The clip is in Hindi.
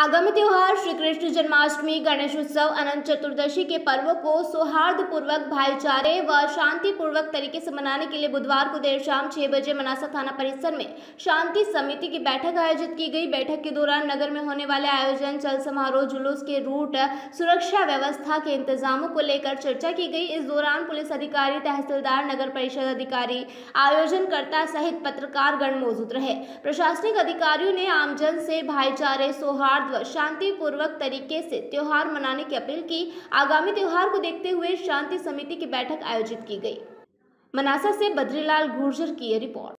आगामी त्योहार श्री कृष्ण जन्माष्टमी गणेश उत्सव अनंत चतुर्दशी के पर्वों को सौहार्द पूर्वक भाईचारे व शांति पूर्वक तरीके से मनाने के लिए बुधवार को देर शाम छह बजे मनासा थाना परिसर में शांति समिति की बैठक आयोजित की गई। बैठक के दौरान नगर में होने वाले आयोजन, चल समारोह, जुलूस के रूट, सुरक्षा व्यवस्था के इंतजामों को लेकर चर्चा की गई। इस दौरान पुलिस अधिकारी, तहसीलदार, नगर परिषद अधिकारी, आयोजनकर्ता सहित पत्रकार गण मौजूद रहे। प्रशासनिक अधिकारियों ने आमजन से भाईचारे, सौहार्द व शांतिपूर्वक तरीके से त्यौहार मनाने की अपील की। आगामी त्यौहार को देखते हुए शांति समिति की बैठक आयोजित की गई। मनासा से बद्रीलाल गुर्जर की रिपोर्ट।